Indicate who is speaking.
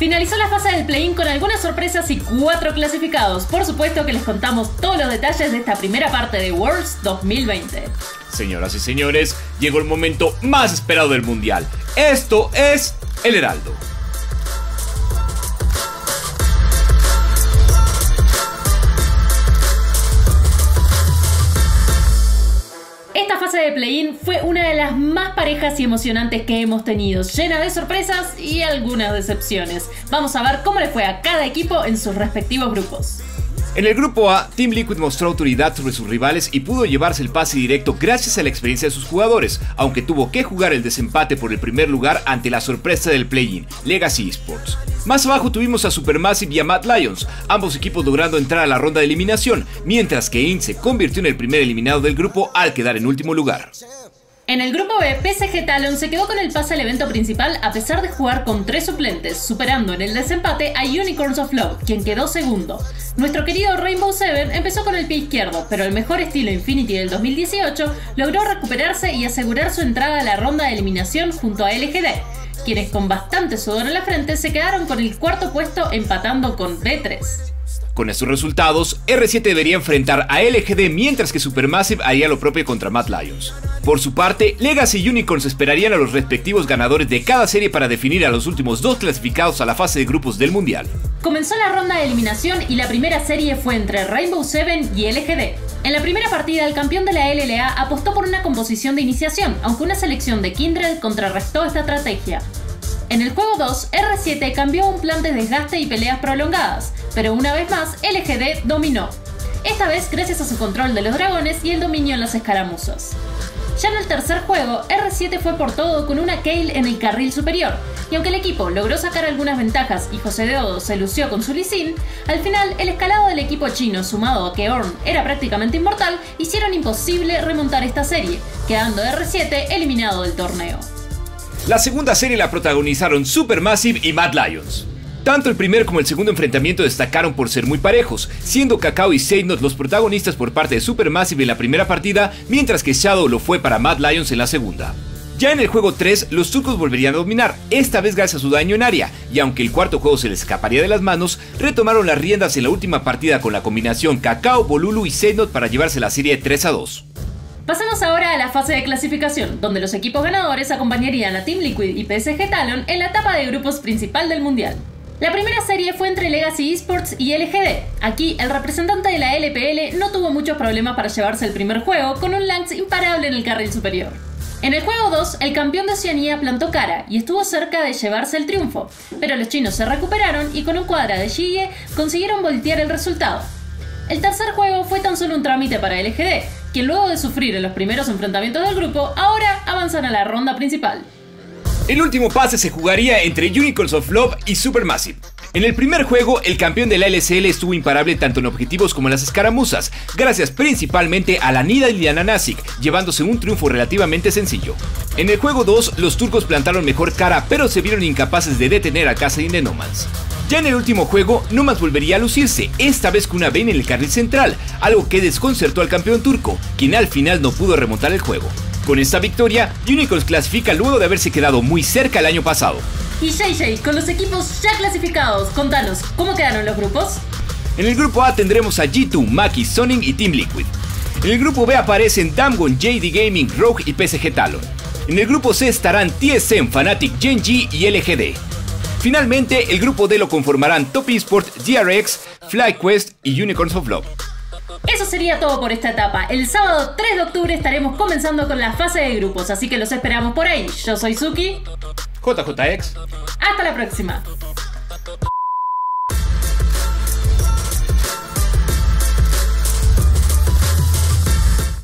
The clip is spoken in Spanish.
Speaker 1: Finalizó la fase del play-in con algunas sorpresas y cuatro clasificados. Por supuesto que les contamos todos los detalles de esta primera parte de Worlds 2020.
Speaker 2: Señoras y señores, llegó el momento más esperado del Mundial. Esto es El Heraldo.
Speaker 1: Esta fase de play-in fue una de las más parejas y emocionantes que hemos tenido, llena de sorpresas y algunas decepciones. Vamos a ver cómo le fue a cada equipo en sus respectivos grupos.
Speaker 2: En el grupo A, Team Liquid mostró autoridad sobre sus rivales y pudo llevarse el pase directo gracias a la experiencia de sus jugadores, aunque tuvo que jugar el desempate por el primer lugar ante la sorpresa del play-in, Legacy Esports. Más abajo tuvimos a Supermassive y a Mad Lions, ambos equipos logrando entrar a la ronda de eliminación, mientras que IN se convirtió en el primer eliminado del grupo al quedar en último lugar.
Speaker 1: En el grupo B, PSG Talon se quedó con el pase al evento principal a pesar de jugar con tres suplentes, superando en el desempate a Unicorns of Love, quien quedó segundo. Nuestro querido Rainbow Seven empezó con el pie izquierdo, pero el mejor estilo Infinity del 2018 logró recuperarse y asegurar su entrada a la ronda de eliminación junto a LGD, quienes con bastante sudor en la frente se quedaron con el cuarto puesto empatando con D3.
Speaker 2: Con estos resultados, R7 debería enfrentar a LGD mientras que Supermassive haría lo propio contra Mad Lions. Por su parte, Legacy y Unicorns esperarían a los respectivos ganadores de cada serie para definir a los últimos dos clasificados a la fase de grupos del Mundial.
Speaker 1: Comenzó la ronda de eliminación y la primera serie fue entre Rainbow Seven y LGD. En la primera partida, el campeón de la LLA apostó por una composición de iniciación, aunque una selección de Kindred contrarrestó esta estrategia. En el juego 2, R7 cambió un plan de desgaste y peleas prolongadas, pero una vez más LGD dominó. Esta vez gracias a su control de los dragones y el dominio en las escaramuzas. Ya en el tercer juego, R7 fue por todo con una Kale en el carril superior, y aunque el equipo logró sacar algunas ventajas y José de Odo se lució con su Lee al final el escalado del equipo chino sumado a que Orn era prácticamente inmortal hicieron imposible remontar esta serie, quedando R7 eliminado del torneo.
Speaker 2: La segunda serie la protagonizaron Supermassive y Mad Lions. Tanto el primer como el segundo enfrentamiento destacaron por ser muy parejos, siendo Kakao y Seidnot los protagonistas por parte de Supermassive en la primera partida, mientras que Shadow lo fue para Mad Lions en la segunda. Ya en el juego 3, los turcos volverían a dominar, esta vez gracias a su daño en área, y aunque el cuarto juego se les escaparía de las manos, retomaron las riendas en la última partida con la combinación Kakao, Bolulu y Seidnot para llevarse la serie 3 a 2.
Speaker 1: Pasamos ahora a la fase de clasificación, donde los equipos ganadores acompañarían a Team Liquid y PSG Talon en la etapa de grupos principal del Mundial. La primera serie fue entre Legacy Esports y LGD. Aquí, el representante de la LPL no tuvo muchos problemas para llevarse el primer juego, con un Lance imparable en el carril superior. En el juego 2, el campeón de Oceanía plantó cara y estuvo cerca de llevarse el triunfo, pero los chinos se recuperaron y con un cuadra de Shige consiguieron voltear el resultado. El tercer juego fue tan solo un trámite para LGD, quien luego de sufrir en los primeros enfrentamientos del grupo, ahora avanzan a la ronda principal.
Speaker 2: El último pase se jugaría entre Unicorns of Love y Supermassive. En el primer juego, el campeón de la LCL estuvo imparable tanto en objetivos como en las escaramuzas, gracias principalmente a la Nida y Nasic, llevándose un triunfo relativamente sencillo. En el juego 2, los turcos plantaron mejor cara, pero se vieron incapaces de detener a Kasadin de Nomans. Ya en el último juego, Nomans volvería a lucirse, esta vez con una Vayne en el carril central, algo que desconcertó al campeón turco, quien al final no pudo remontar el juego. Con esta victoria, Unicorns clasifica luego de haberse quedado muy cerca el año pasado.
Speaker 1: Y JJ, con los equipos ya clasificados, contanos, ¿cómo quedaron los grupos?
Speaker 2: En el grupo A tendremos a G2, Maki, Sonic y Team Liquid. En el grupo B aparecen Damwon, JD Gaming, Rogue y PSG Talon. En el grupo C estarán TSM, Fnatic, Genji y LGD. Finalmente, el grupo D lo conformarán Top Esport, DRX, FlyQuest y Unicorns of Love.
Speaker 1: Eso sería todo por esta etapa. El sábado 3 de octubre estaremos comenzando con la fase de grupos, así que los esperamos por ahí. Yo soy Suki.
Speaker 2: JJX.
Speaker 1: Hasta la próxima.